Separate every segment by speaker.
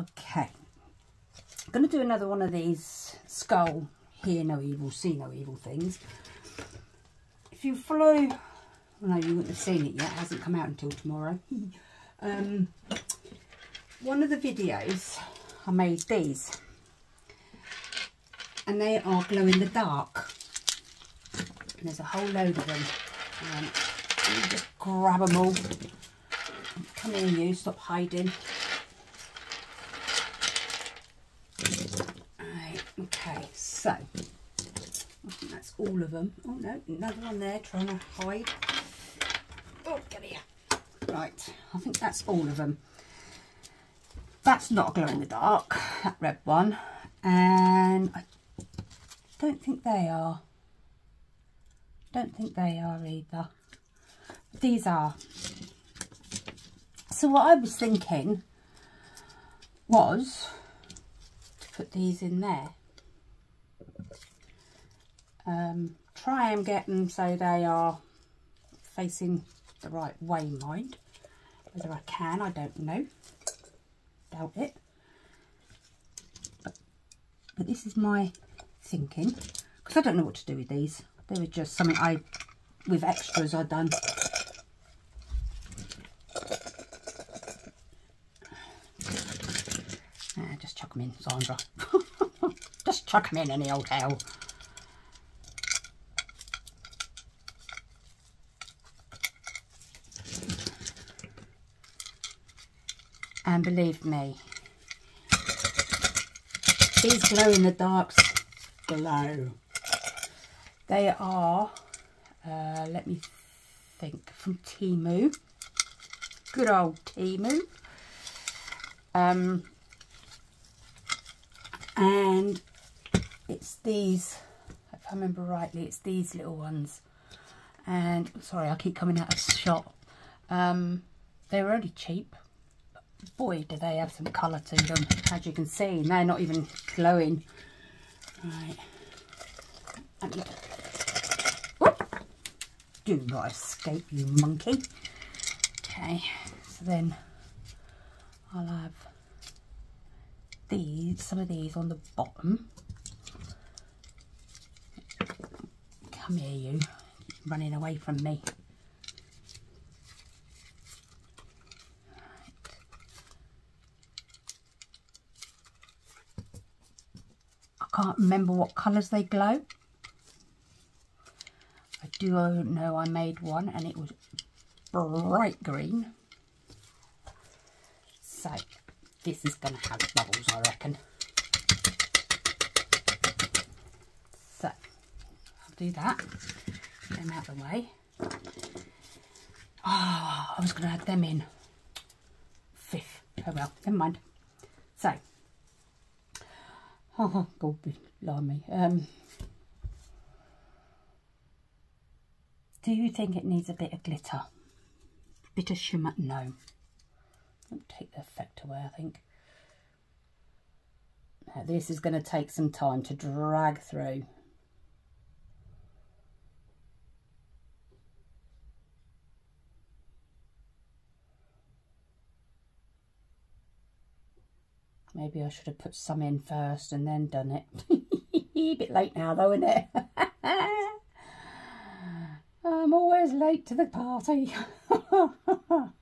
Speaker 1: Okay. I'm going to do another one of these skull, hear no evil, see no evil things. If you follow, well, no, you wouldn't have seen it yet, it hasn't come out until tomorrow. um, one of the videos, I made these. And they are glow in the dark. And there's a whole load of them. Um, just grab them all. Come here you, stop hiding. Right, okay, so I think that's all of them. Oh no, another one there trying to hide. Oh, get here. Right, I think that's all of them. That's not a glow in the dark, that red one. And I don't think they are. Don't think they are either. These are. So what I was thinking was to put these in there. Um, try and get them so they are facing the right way, mind. Whether I can, I don't know. Doubt it. But, but this is my thinking. Because I don't know what to do with these. They were just something I, with extras I'd done. Ah, just chuck them in, Sandra. just chuck them in any old hell. And believe me, these glow in the darks glow. They are, uh, let me think, from Temu. Good old Temu. Um, and it's these, if I remember rightly, it's these little ones. And, sorry, I keep coming out of shot. Um, they were only cheap. But boy, do they have some colour to them, as you can see. They're not even glowing. Right. Whoop. Do not escape, you monkey. Okay, so then I'll have these, some of these on the bottom. Come here, you. Running away from me. I can't remember what colours they glow. I do know I made one and it was bright green. So this is going to have bubbles I reckon. So I'll do that. Get them out of the way. Oh, I was going to add them in fifth. Oh well, never mind. So, oh God, blimey. Um, do you think it needs a bit of glitter? Bit of shimmer? No. Take the effect away, I think. Now, this is going to take some time to drag through. Maybe I should have put some in first and then done it. a bit late now though, isn't it? I'm always late to the party.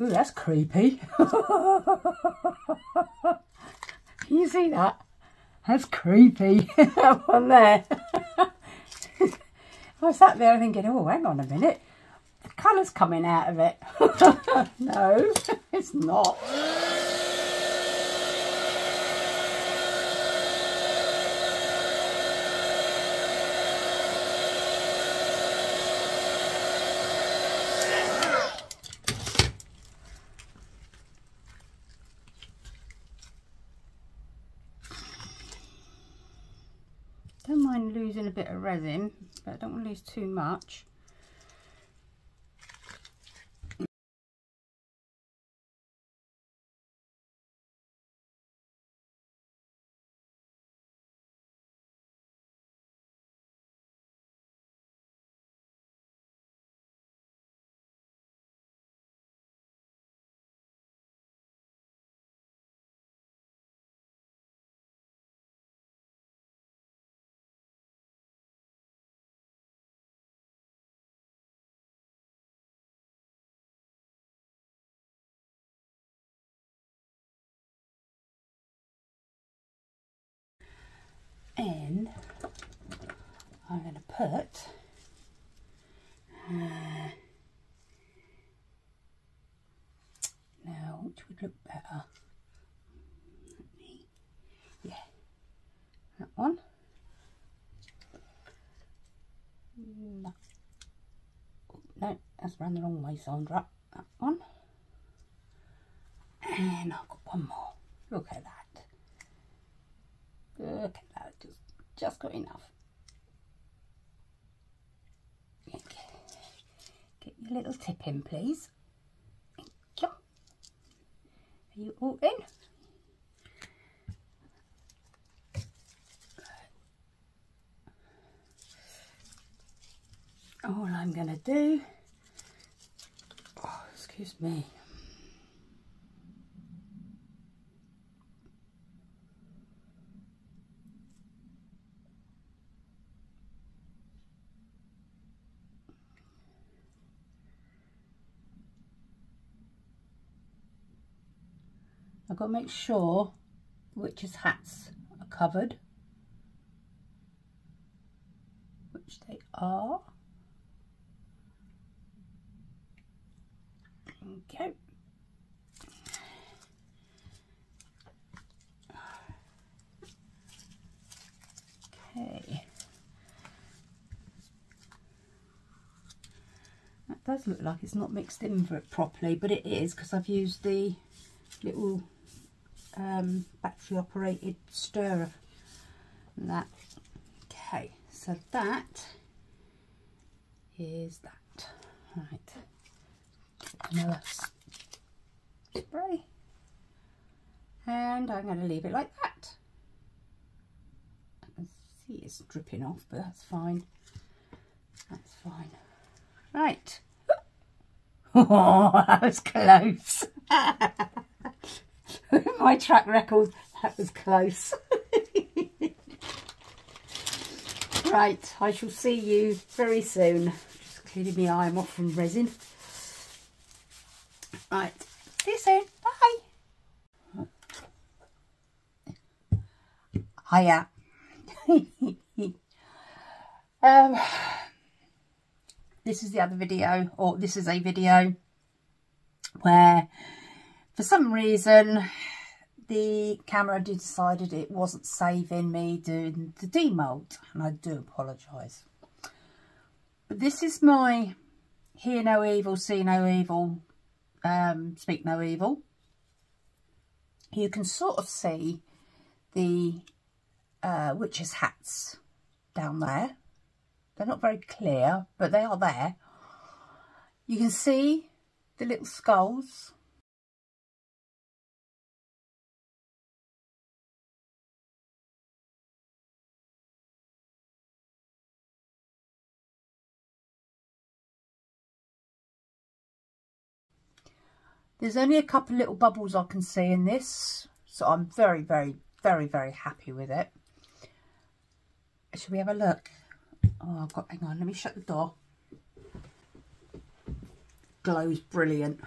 Speaker 1: Ooh, that's creepy. Can you see that? Ah, that's creepy. that one there. I sat there thinking, oh, hang on a minute. The colour's coming out of it. no, it's not. Don't mind losing a bit of resin, but I don't want to lose too much. And I'm going to put uh, now which would look better? Yeah. That one. No, no that's run the wrong way Sandra that one and I've got one more look at that Look at that, just, just got enough. Okay. Your little tip in, please. Are you all in? All I'm going to do, oh, excuse me, I've got to make sure the witches' hats are covered, which they are. Okay. Okay. That does look like it's not mixed in for it properly, but it is because I've used the little um, battery operated stirrer. And that okay so that is that. Right. Vanilla spray. And I'm going to leave it like that. I see it's dripping off but that's fine. That's fine. Right. Oh that was close my track record, that was close. right, I shall see you very soon. Just cleaning my eye, I'm off from resin. Right, see you soon. Bye. Hiya. um, this is the other video, or this is a video where for some reason the camera decided it wasn't saving me doing the demold and I do apologise. But this is my hear no evil, see no evil, um, speak no evil. You can sort of see the uh, witches' hats down there. They're not very clear, but they are there. You can see the little skulls There's only a couple little bubbles I can see in this. So I'm very, very, very, very happy with it. Should we have a look? Oh, I've got, hang on, let me shut the door. Glows brilliant.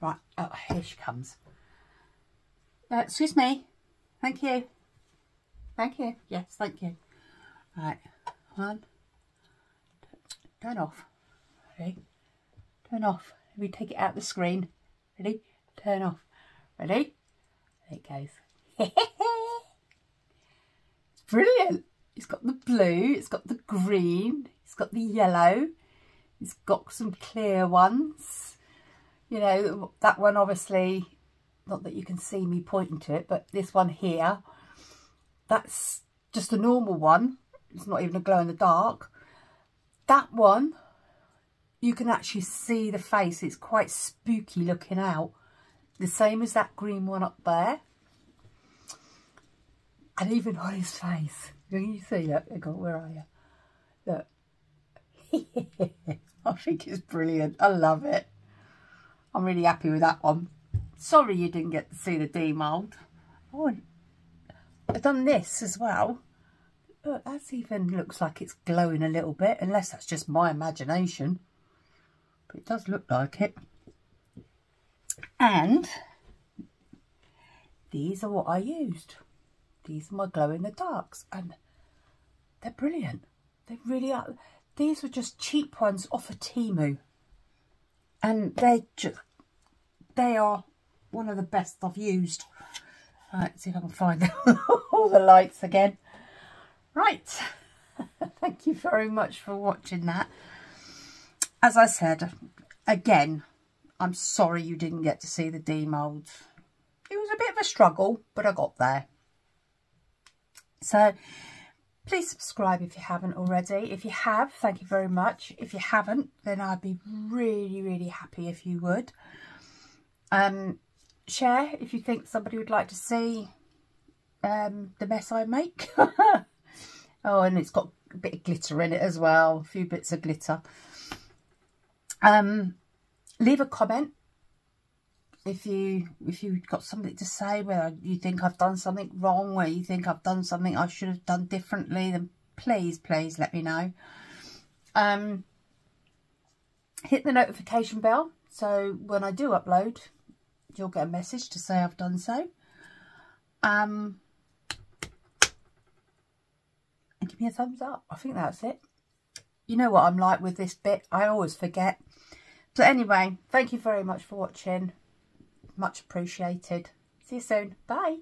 Speaker 1: Right, oh, here she comes. Uh, excuse me. Thank you. Thank you. Yes, thank you. Right, one. Turn off. Ready? Turn off. Let me take it out the screen. Ready? Turn off. Ready? There it goes. it's brilliant. It's got the blue, it's got the green, it's got the yellow, it's got some clear ones. You know, that one obviously, not that you can see me pointing to it, but this one here, that's just a normal one. It's not even a glow in the dark. That one, you can actually see the face. It's quite spooky looking out. The same as that green one up there. And even on his face. Can you see? Go, where are you? Look. I think it's brilliant. I love it. I'm really happy with that one. Sorry you didn't get to see the demould. Oh, I've done this as well. Look, that even looks like it's glowing a little bit, unless that's just my imagination. But it does look like it. And these are what I used. These are my glow in the darks and they're brilliant. They really are. These were just cheap ones off of Temu. And they just, they are one of the best I've used. Right, see if I can find all the lights again. Right, thank you very much for watching that. As I said, again, I'm sorry you didn't get to see the demould. It was a bit of a struggle, but I got there. So please subscribe if you haven't already. If you have, thank you very much. If you haven't, then I'd be really, really happy if you would. Um, share if you think somebody would like to see um, the mess I make. oh, and it's got a bit of glitter in it as well. A few bits of glitter. Um, leave a comment if you if you've got something to say whether you think I've done something wrong where you think I've done something I should have done differently then please please let me know. Um hit the notification bell so when I do upload you'll get a message to say I've done so. Um and give me a thumbs up. I think that's it. You know what I'm like with this bit. I always forget so anyway, thank you very much for watching. Much appreciated. See you soon. Bye.